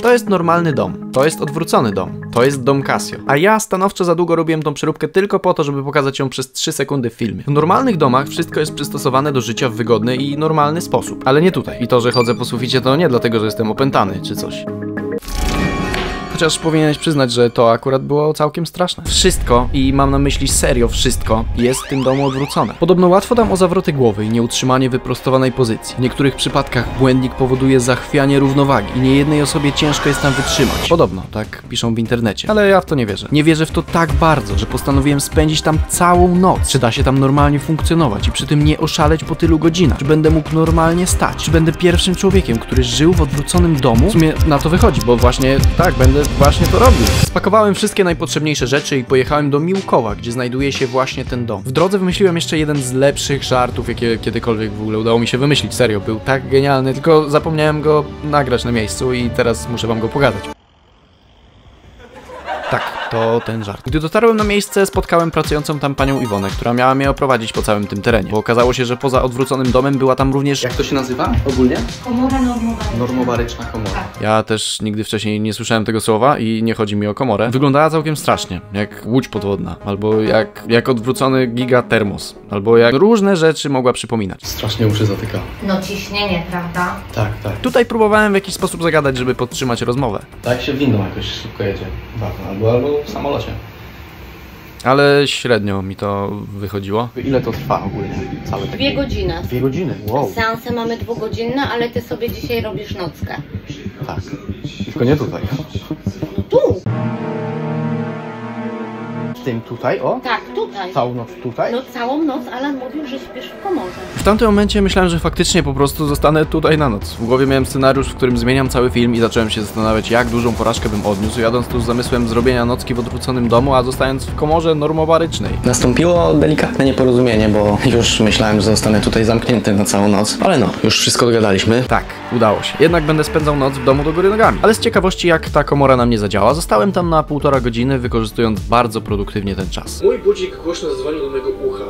To jest normalny dom, to jest odwrócony dom, to jest dom Casio. A ja stanowczo za długo robiłem tą przeróbkę tylko po to, żeby pokazać ją przez 3 sekundy w filmie. W normalnych domach wszystko jest przystosowane do życia w wygodny i normalny sposób, ale nie tutaj. I to, że chodzę po suficie to nie dlatego, że jestem opętany czy coś. Chociaż powinieneś przyznać, że to akurat było całkiem straszne. Wszystko, i mam na myśli serio wszystko, jest w tym domu odwrócone. Podobno łatwo dam o zawroty głowy i nieutrzymanie wyprostowanej pozycji. W niektórych przypadkach błędnik powoduje zachwianie równowagi i niejednej osobie ciężko jest tam wytrzymać. Podobno, tak piszą w internecie. Ale ja w to nie wierzę. Nie wierzę w to tak bardzo, że postanowiłem spędzić tam całą noc. Czy da się tam normalnie funkcjonować i przy tym nie oszaleć po tylu godzinach? Czy będę mógł normalnie stać? Czy będę pierwszym człowiekiem, który żył w odwróconym domu? W sumie na to wychodzi, bo właśnie tak, będę właśnie to robił. Spakowałem wszystkie najpotrzebniejsze rzeczy i pojechałem do Miłkowa, gdzie znajduje się właśnie ten dom. W drodze wymyśliłem jeszcze jeden z lepszych żartów, jakie kiedykolwiek w ogóle udało mi się wymyślić. Serio, był tak genialny, tylko zapomniałem go nagrać na miejscu i teraz muszę wam go pogadać. Tak, to ten żart. Gdy dotarłem na miejsce, spotkałem pracującą tam panią Iwonę, która miała mnie oprowadzić po całym tym terenie. Bo okazało się, że poza odwróconym domem była tam również. Jak to się nazywa ogólnie? Komora normowa. Normowaryczna komora. Ja też nigdy wcześniej nie słyszałem tego słowa i nie chodzi mi o komorę. Wyglądała całkiem strasznie, jak łódź podwodna, albo jak, jak odwrócony gigatermos, albo jak różne rzeczy mogła przypominać. Strasznie uszy zatyka. No ciśnienie, prawda? Tak, tak. Tutaj próbowałem w jakiś sposób zagadać, żeby podtrzymać rozmowę. Tak się windą jakoś szybko jedzie. Albo, albo w samolocie. Ale średnio mi to wychodziło. Ile to trwa ogólnie? Całe takie... Dwie godziny. Dwie godziny, wow. Seanse mamy dwugodzinne, ale ty sobie dzisiaj robisz nockę. Tak. Tylko nie tutaj. No tu! W tym tutaj, o? Tak, tutaj. Całą noc tutaj? No całą noc Alan mówił, że śpisz w komorze. W tamtym momencie myślałem, że faktycznie po prostu zostanę tutaj na noc. W głowie miałem scenariusz, w którym zmieniam cały film i zacząłem się zastanawiać, jak dużą porażkę bym odniósł, jadąc tu z zamysłem zrobienia nocki w odwróconym domu, a zostając w komorze normowarycznej. Nastąpiło delikatne nieporozumienie, bo już myślałem, że zostanę tutaj zamknięty na całą noc. Ale no, już wszystko dogadaliśmy. Tak, udało się. Jednak będę spędzał noc w domu do góry nogami. Ale z ciekawości, jak ta komora na mnie zadziała, zostałem tam na półtora godziny, wykorzystując bardzo produktywnie ten czas. Mój budzik głośno zadzwonił do mojego ucha.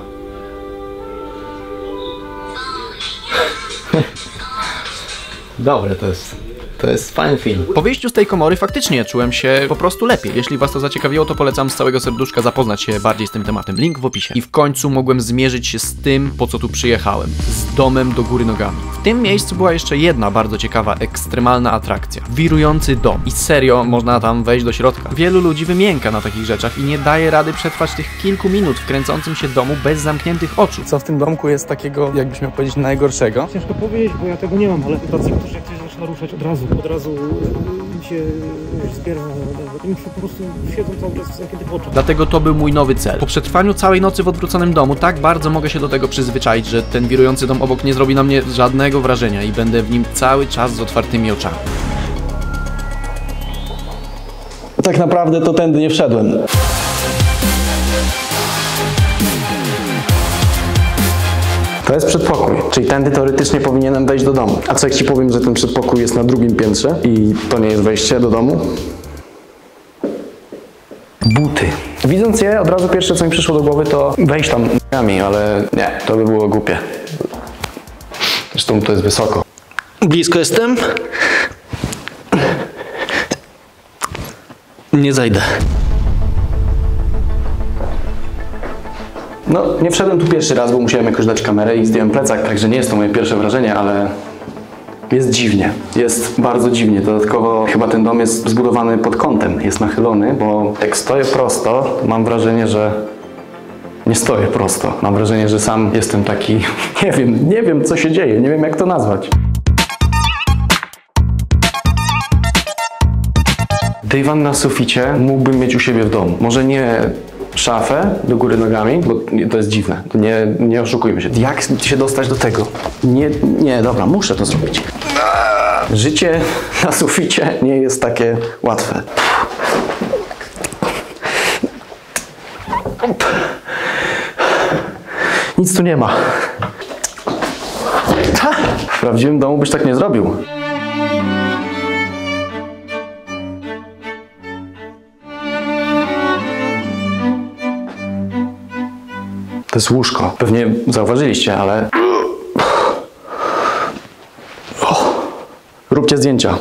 Dobre to jest. To jest fajny film. Po wyjściu z tej komory faktycznie czułem się po prostu lepiej. Jeśli was to zaciekawiło, to polecam z całego serduszka zapoznać się bardziej z tym tematem. Link w opisie. I w końcu mogłem zmierzyć się z tym, po co tu przyjechałem. Z domem do góry nogami. W tym miejscu była jeszcze jedna bardzo ciekawa, ekstremalna atrakcja. Wirujący dom. I serio, można tam wejść do środka. Wielu ludzi wymięka na takich rzeczach i nie daje rady przetrwać tych kilku minut w kręcącym się domu bez zamkniętych oczu. Co w tym domku jest takiego, jakbyś miał powiedzieć, najgorszego? Ciężko powiedzieć, bo ja tego nie mam, ale tacy, którzy jak coś zaczyna ruszać od razu, od razu się już zbiera, oni po prostu siedzą cały czas w zamkniętych oczach. Dlatego to był mój nowy cel. Po przetrwaniu całej nocy w odwróconym domu, tak bardzo mogę się do tego przyzwyczaić, że ten wirujący dom obok nie zrobi na mnie żadnego wrażenia i będę w nim cały czas z otwartymi oczami. Tak naprawdę to tędy nie wszedłem. To jest przedpokój, czyli tędy teoretycznie powinienem wejść do domu. A co jak ci powiem, że ten przedpokój jest na drugim piętrze i to nie jest wejście do domu? Buty. Widząc je, od razu pierwsze co mi przyszło do głowy to wejść tam nogami, ale nie, to by było głupie. Zresztą to jest wysoko. Blisko jestem. Nie zajdę. No, nie wszedłem tu pierwszy raz, bo musiałem jakoś dać kamerę i zdjąłem plecak, także nie jest to moje pierwsze wrażenie, ale jest dziwnie. Jest bardzo dziwnie. Dodatkowo chyba ten dom jest zbudowany pod kątem, jest nachylony, bo jak stoję prosto, mam wrażenie, że nie stoję prosto. Mam wrażenie, że sam jestem taki, nie wiem, nie wiem co się dzieje, nie wiem jak to nazwać. Dywan na suficie mógłbym mieć u siebie w domu. Może nie szafę do góry nogami, bo to jest dziwne. To nie, nie oszukujmy się. Jak się dostać do tego? Nie, nie, dobra, muszę to zrobić. Życie na suficie nie jest takie łatwe. Nic tu nie ma. W prawdziwym domu byś tak nie zrobił. To jest łóżko. Pewnie zauważyliście, ale. Róbcie zdjęcia.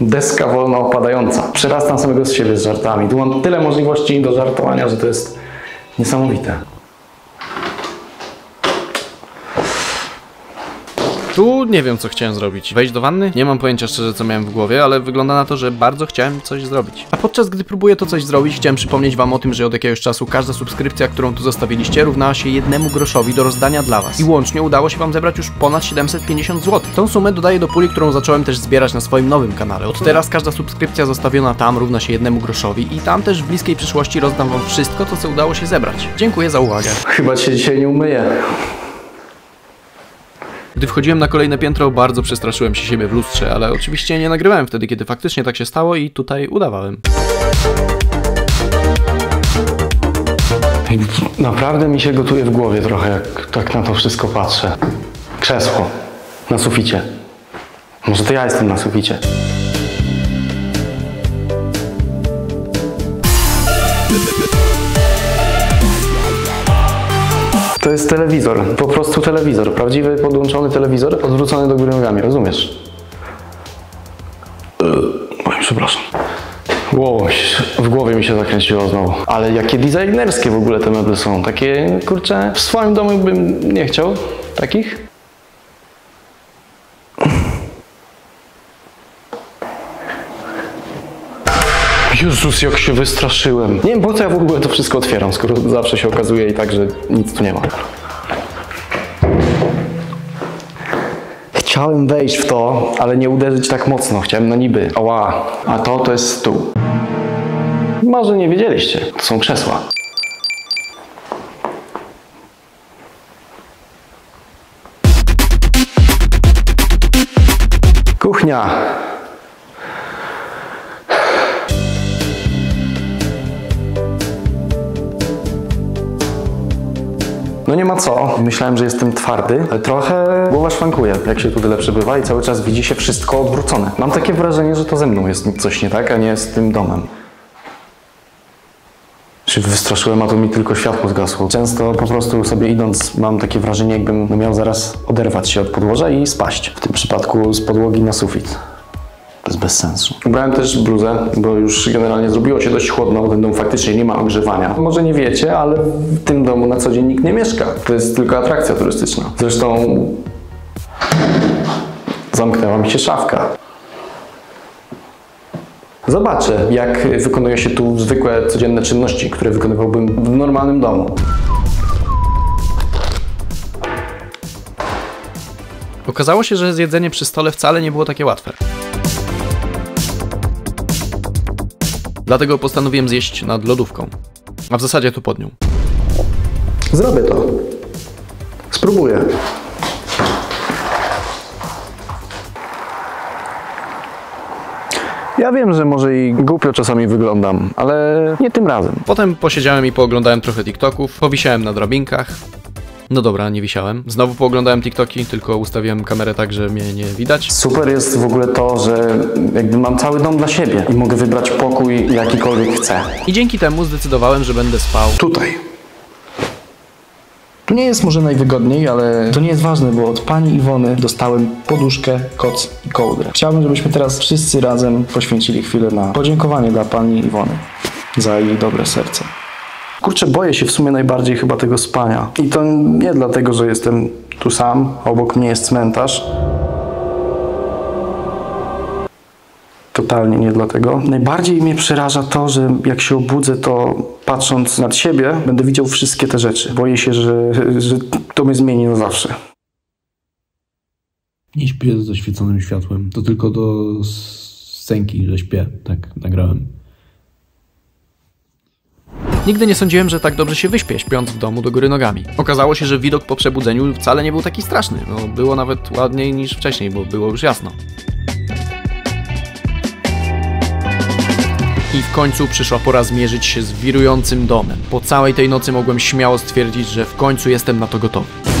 Deska wolno opadająca. Przerastam samego z siebie z żartami. Tu mam tyle możliwości do żartowania, że to jest niesamowite. Tu nie wiem, co chciałem zrobić. Wejść do wanny? Nie mam pojęcia szczerze, co miałem w głowie, ale wygląda na to, że bardzo chciałem coś zrobić. A podczas gdy próbuję to coś zrobić, chciałem przypomnieć wam o tym, że od jakiegoś czasu każda subskrypcja, którą tu zostawiliście, równała się jednemu groszowi do rozdania dla was. I łącznie udało się wam zebrać już ponad 750 zł. Tą sumę dodaję do puli, którą zacząłem też zbierać na swoim nowym kanale. Od teraz każda subskrypcja zostawiona tam równa się jednemu groszowi i tam też w bliskiej przyszłości rozdam wam wszystko, co udało się zebrać. Dziękuję za uwagę. Chyba się dzisiaj nie umyję. Gdy wchodziłem na kolejne piętro, bardzo przestraszyłem się siebie w lustrze, ale oczywiście nie nagrywałem wtedy, kiedy faktycznie tak się stało i tutaj udawałem. Naprawdę mi się gotuje w głowie trochę, jak tak na to wszystko patrzę. Krzesło na suficie. Może to ja jestem na suficie. To jest telewizor, po prostu telewizor. Prawdziwy podłączony telewizor, odwrócony do góry nogami, rozumiesz? Yy, Oj, przepraszam. Wow, w głowie mi się zakręciło znowu. Ale jakie designerskie w ogóle te meble są. Takie, kurczę, w swoim domu bym nie chciał takich. Jezus, jak się wystraszyłem. Nie wiem, po co ja w ogóle to wszystko otwieram, skoro zawsze się okazuje i tak, że nic tu nie ma. Chciałem wejść w to, ale nie uderzyć tak mocno. Chciałem na niby. Ała. A to to jest stół. Może nie wiedzieliście. To są krzesła. Kuchnia. No nie ma co. Myślałem, że jestem twardy, ale trochę głowa szwankuje, jak się tu tyle przebywa i cały czas widzi się wszystko odwrócone. Mam takie wrażenie, że to ze mną jest coś nie tak, a nie z tym domem. Czy wystraszyłem, a to mi tylko światło zgasło. Często po prostu sobie idąc mam takie wrażenie, jakbym no miał zaraz oderwać się od podłoża i spaść. W tym przypadku z podłogi na sufit. To jest bez sensu. Ubrałem też bluzę, bo już generalnie zrobiło się dość chłodno, bo ten dom faktycznie nie ma ogrzewania. Może nie wiecie, ale w tym domu na co dzień nikt nie mieszka. To jest tylko atrakcja turystyczna. Zresztą zamknęła mi się szafka. Zobaczę, jak wykonuje się tu zwykłe, codzienne czynności, które wykonywałbym w normalnym domu. Okazało się, że zjedzenie przy stole wcale nie było takie łatwe. Dlatego postanowiłem zjeść nad lodówką. A w zasadzie tu pod nią. Zrobię to. Spróbuję. Ja wiem, że może i głupio czasami wyglądam, ale nie tym razem. Potem posiedziałem i pooglądałem trochę TikToków, powisiałem na drabinkach. No dobra, nie wisiałem. Znowu pooglądałem TikToki, tylko ustawiłem kamerę tak, że mnie nie widać. Super jest w ogóle to, że jakby mam cały dom dla siebie i mogę wybrać pokój jakikolwiek chcę. I dzięki temu zdecydowałem, że będę spał Tutaj. Tu nie jest może najwygodniej, ale to nie jest ważne, bo od pani Iwony dostałem poduszkę, koc i kołdrę. Chciałbym, żebyśmy teraz wszyscy razem poświęcili chwilę na podziękowanie dla pani Iwony za jej dobre serce. Kurczę, boję się w sumie najbardziej chyba tego spania. I to nie dlatego, że jestem tu sam, obok mnie jest cmentarz. Totalnie nie dlatego. Najbardziej mnie przeraża to, że jak się obudzę, to patrząc nad siebie, będę widział wszystkie te rzeczy. Boję się, że, że to mnie zmieni na zawsze. Nie śpię z zaświeconym światłem. To tylko do scenki, że śpię. Tak nagrałem. Nigdy nie sądziłem, że tak dobrze się wyśpię, śpiąc w domu do góry nogami. Okazało się, że widok po przebudzeniu wcale nie był taki straszny. No, było nawet ładniej niż wcześniej, bo było już jasno. I w końcu przyszła pora zmierzyć się z wirującym domem. Po całej tej nocy mogłem śmiało stwierdzić, że w końcu jestem na to gotowy.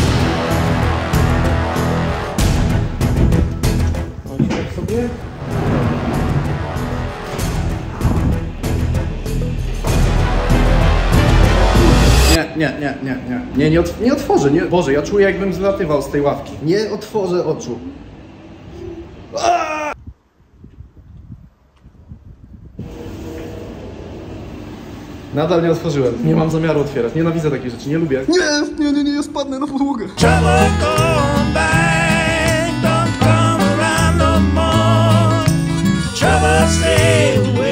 nie, nie, nie, nie. Nie, nie, otw nie otworzę. Nie. Boże, ja czuję jakbym zlatywał z tej ławki. Nie otworzę oczu. Aaaa! Nadal nie otworzyłem. Nie mam zamiaru otwierać. Nienawidzę takich rzeczy, nie lubię. Nie, nie, nie, nie, ja spadnę na podłogę. Trouble stay away.